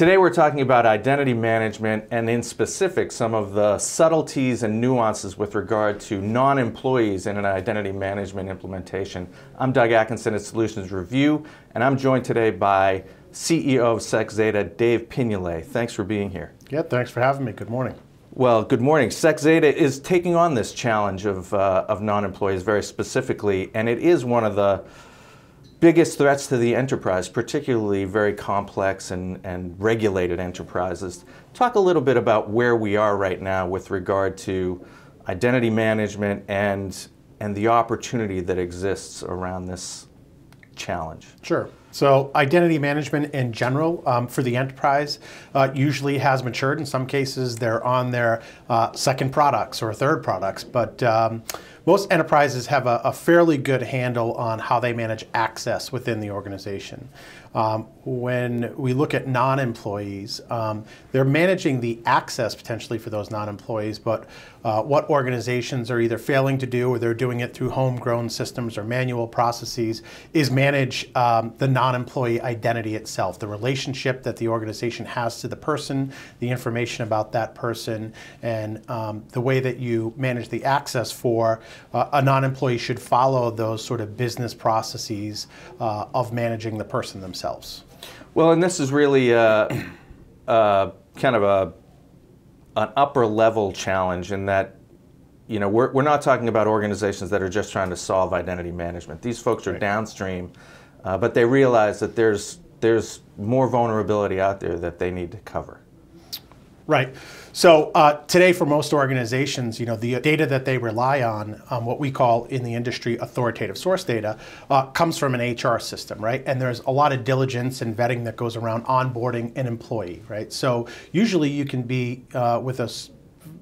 Today we're talking about identity management and in specific some of the subtleties and nuances with regard to non-employees in an identity management implementation. I'm Doug Atkinson at Solutions Review and I'm joined today by CEO of SecZetta, Dave Pignolet. Thanks for being here. Yeah, thanks for having me. Good morning. Well, good morning. SecZetta is taking on this challenge of, uh, of non-employees very specifically and it is one of the biggest threats to the enterprise, particularly very complex and, and regulated enterprises. Talk a little bit about where we are right now with regard to identity management and, and the opportunity that exists around this challenge. Sure. So identity management in general um, for the enterprise uh, usually has matured. In some cases, they're on their uh, second products or third products, but um, most enterprises have a, a, fairly good handle on how they manage access within the organization. Um, when we look at non-employees, um, they're managing the access potentially for those non-employees, but uh, what organizations are either failing to do or they're doing it through homegrown systems or manual processes is manage um, the non-employee identity itself, the relationship that the organization has to the person, the information about that person, and um, the way that you manage the access for uh, a non-employee should follow those sort of business processes uh, of managing the person themselves. Well, and this is really uh, uh, kind of a an upper level challenge in that you know we're, we're not talking about organizations that are just trying to solve identity management. These folks are right. downstream, uh, but they realize that there's there's more vulnerability out there that they need to cover. Right. So uh, today, for most organizations, you know, the data that they rely on, um, what we call in the industry authoritative source data, uh, comes from an HR system, right? And there's a lot of diligence and vetting that goes around onboarding an employee, right? So usually, you can be uh, with a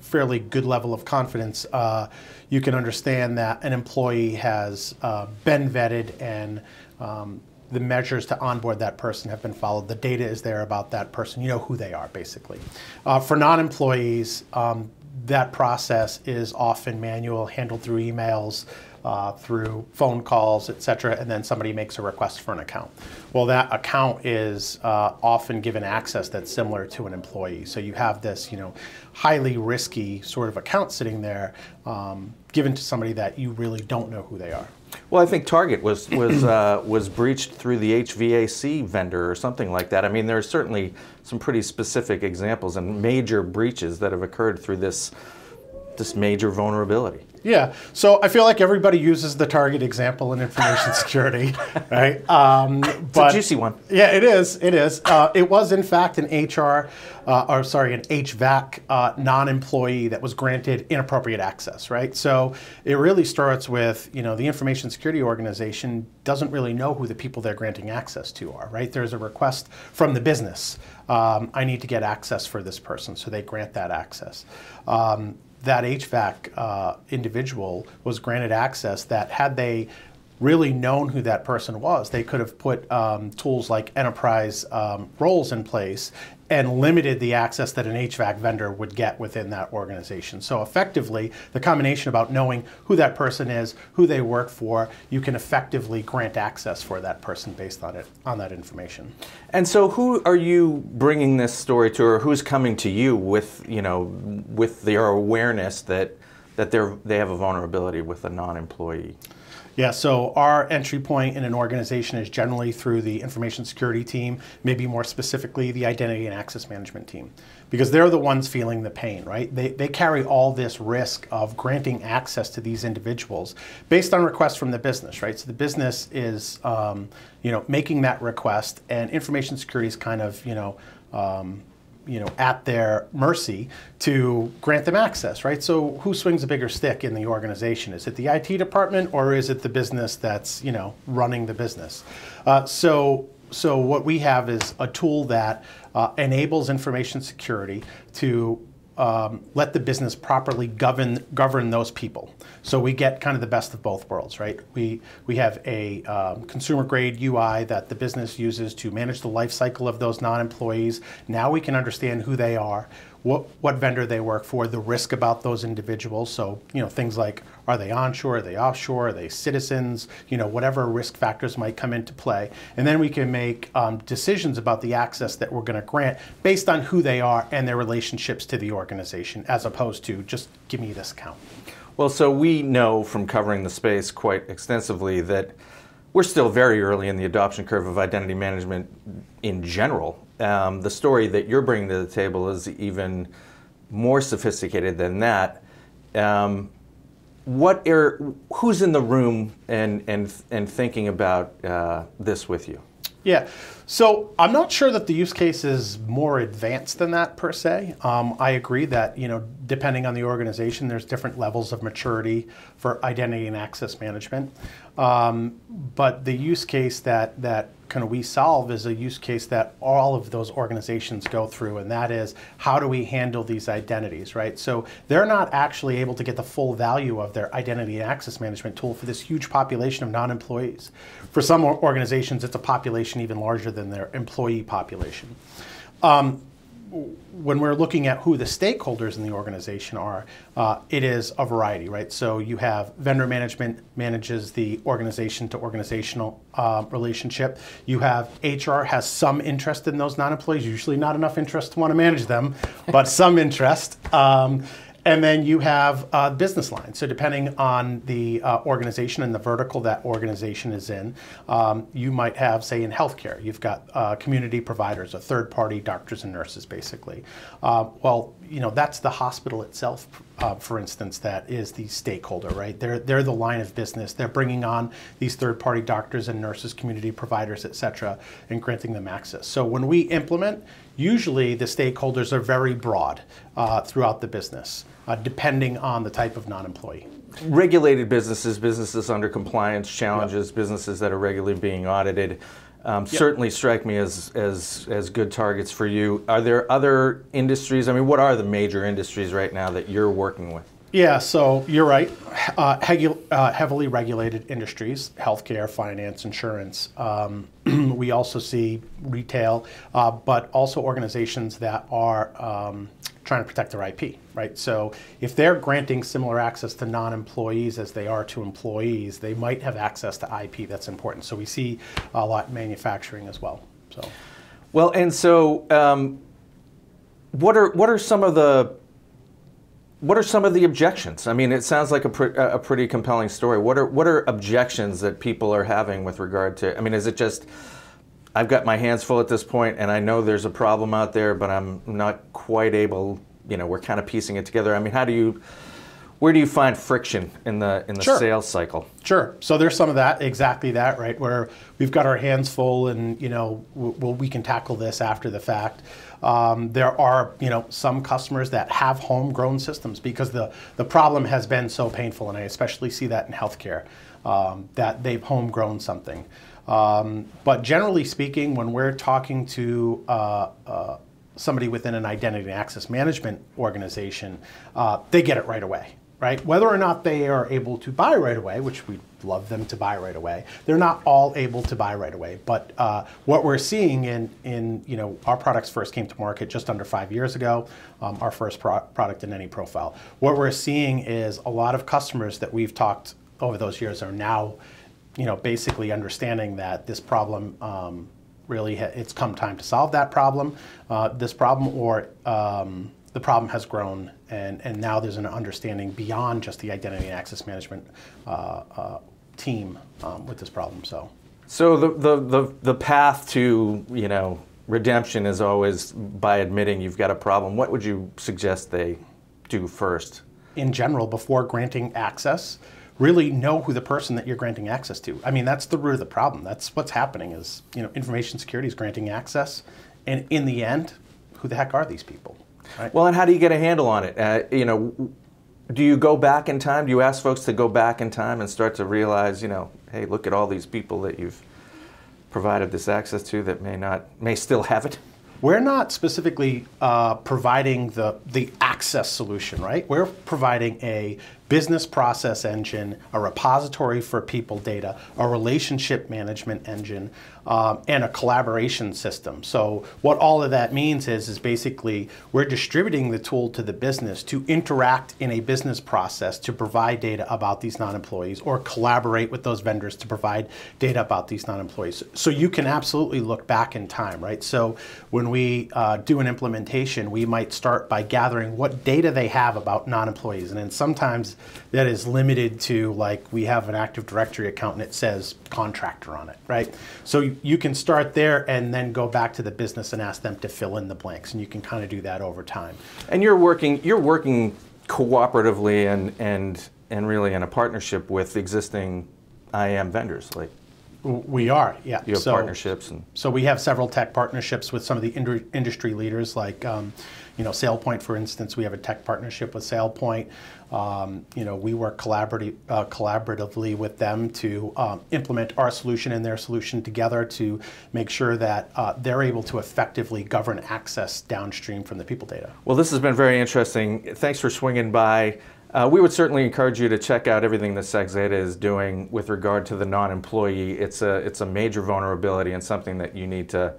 fairly good level of confidence. Uh, you can understand that an employee has uh, been vetted and um, the measures to onboard that person have been followed. The data is there about that person. You know who they are, basically. Uh, for non-employees, um, that process is often manual, handled through emails, uh, through phone calls, et cetera, and then somebody makes a request for an account. Well, that account is uh, often given access that's similar to an employee. So you have this, you know, highly risky sort of account sitting there um, given to somebody that you really don't know who they are. Well, I think Target was was uh, was breached through the HVAC vendor or something like that. I mean, there are certainly some pretty specific examples and major breaches that have occurred through this this major vulnerability. Yeah, so I feel like everybody uses the target example in information security, right? Um, but, it's a juicy one. Yeah, it is. It is. Uh, it was in fact an HR, uh, or sorry, an HVAC uh, non-employee that was granted inappropriate access, right? So it really starts with you know the information security organization doesn't really know who the people they're granting access to are, right? There's a request from the business. Um, I need to get access for this person, so they grant that access. Um, that HVAC uh, individual was granted access that had they really known who that person was, they could have put um, tools like enterprise um, roles in place and limited the access that an HVAC vendor would get within that organization. So effectively, the combination about knowing who that person is, who they work for, you can effectively grant access for that person based on it on that information. And so, who are you bringing this story to, or who's coming to you with you know with their awareness that that they they have a vulnerability with a non-employee? Yeah, so our entry point in an organization is generally through the information security team, maybe more specifically the identity and access management team, because they're the ones feeling the pain, right? They, they carry all this risk of granting access to these individuals based on requests from the business, right? So the business is, um, you know, making that request, and information security is kind of, you know, um, you know, at their mercy to grant them access, right? So who swings a bigger stick in the organization? Is it the IT department or is it the business that's, you know, running the business? Uh, so, so what we have is a tool that uh, enables information security to um, let the business properly govern govern those people. So we get kind of the best of both worlds, right? We we have a um, consumer grade UI that the business uses to manage the life cycle of those non-employees. Now we can understand who they are. what, what vendor they work for, the risk about those individuals. So, you know, things like are they onshore, are they offshore, are they citizens, you know, whatever risk factors might come into play. And then we can make um, decisions about the access that we're going to grant based on who they are and their relationships to the organization, as opposed to just give me this account. Well, so we know from covering the space quite extensively that we're still very early in the adoption curve of identity management in general. Um, the story that you're bringing to the table is even more sophisticated than that. Um, what are, who's in the room and, and, and thinking about uh, this with you? Yeah, so I'm not sure that the use case is more advanced than that per se. Um, I agree that you know, depending on the organization, there's different levels of maturity for identity and access management. Um, but the use case that that kind of we solve is a use case that all of those organizations go through, and that is how do we handle these identities, right? So they're not actually able to get the full value of their identity and access management tool for this huge population of non-employees. For some organizations, it's a population even larger than their employee population. Um, when we're looking at who the stakeholders in the organization are, uh, it is a variety, right? So you have vendor management manages the organization to organizational uh, relationship. You have HR has some interest in those non-employees, usually not enough interest to want to manage them, but some interest. Um, and then you have uh, business lines. So depending on the uh, organization and the vertical that organization is in, um, you might have, say, in healthcare, you've got uh, community providers, a third-party doctors and nurses, basically. Uh, well, you know that's the hospital itself, uh, for instance, that is the stakeholder, right? They're they're the line of business. They're bringing on these third-party doctors and nurses, community providers, et cetera, and granting them access. So when we implement, usually the stakeholders are very broad uh, throughout the business uh, depending on the type of non-employee. Regulated businesses, businesses under compliance challenges, yep. businesses that are regularly being audited, um, yep. certainly strike me as, as, as good targets for you. Are there other industries? I mean, what are the major industries right now that you're working with? Yeah, so you're right. Uh, uh, heavily regulated industries, healthcare, finance, insurance. Um, we also see retail, uh, but also organizations that are um, trying to protect their IP, right? So if they're granting similar access to non-employees as they are to employees, they might have access to IP that's important. So we see a lot in manufacturing as well. So, well, and so um, what are what are some of the what are some of the objections? I mean, it sounds like a, pre a pretty compelling story. What are what are objections that people are having with regard to? I mean, is it just I've got my hands full at this point, and I know there's a problem out there, but I'm not quite able. You know, we're kind of piecing it together. I mean, how do you? Where do you find friction in the in the sure. sales cycle? Sure. So there's some of that, exactly that, right? Where we've got our hands full, and you know, we, we can tackle this after the fact. Um, there are, you know, some customers that have homegrown systems because the the problem has been so painful, and I especially see that in healthcare, um, that they've homegrown something. Um, but generally speaking, when we're talking to uh, uh, somebody within an identity and access management organization, uh, they get it right away, right? Whether or not they are able to buy right away, which we love them to buy right away, they're not all able to buy right away. But uh, what we're seeing in, in, you know, our products first came to market just under five years ago, um, our first pro product NE Profile. What we're seeing is a lot of customers that we've talked over those years are now you know, basically understanding that this problem um, really it's come time to solve that problem, uh, this problem, or um, the problem has grown, and and now there's an understanding beyond just the identity and access management uh, uh, team um, with this problem. So, so the, the the the path to you know redemption is always by admitting you've got a problem. What would you suggest they do first? In general, before granting access really know who the person that you're granting access to. I mean, that's the root of the problem. That's what's happening is, you know, information security is granting access. And in the end, who the heck are these people? Right? Well, and how do you get a handle on it? Uh, you know, do you go back in time? Do you ask folks to go back in time and start to realize, you know, hey, look at all these people that you've provided this access to that may not, may still have it? We're not specifically uh, providing the, the access solution, right? We're providing a business process engine, a repository for people data, a relationship management engine, um, and a collaboration system. So what all of that means is, is basically we're distributing the tool to the business to interact in a business process to provide data about these non-employees or collaborate with those vendors to provide data about these non-employees. So you can absolutely look back in time, right? So when we uh, do an implementation, we might start by gathering what data they have about non-employees. And then sometimes that is limited to like we have an Active Directory account and it says contractor on it, right? So you can start there and then go back to the business and ask them to fill in the blanks, and you can kind of do that over time. And you're working you're working cooperatively and and and really in a partnership with existing IAM vendors like we are, yeah. You have so, partnerships, and so we have several tech partnerships with some of the industry leaders, like um, you know SailPoint, for instance. We have a tech partnership with SailPoint. Um, you know, we work collaborative, uh, collaboratively with them to um, implement our solution and their solution together to make sure that uh, they're able to effectively govern access downstream from the people data. Well, this has been very interesting. Thanks for swinging by. Uh, we would certainly encourage you to check out everything that SecZetta is doing with regard to the non-employee. It's a it's a major vulnerability and something that you need to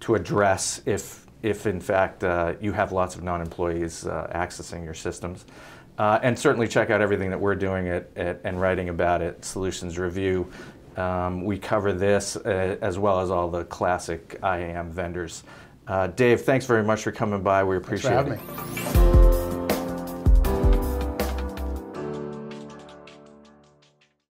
to address if if in fact uh, you have lots of non-employees uh, accessing your systems. Uh, and certainly check out everything that we're doing at, at, and writing about it, Solutions Review. Um, we cover this uh, as well as all the classic IAM vendors. Uh, Dave, thanks very much for coming by. We appreciate it.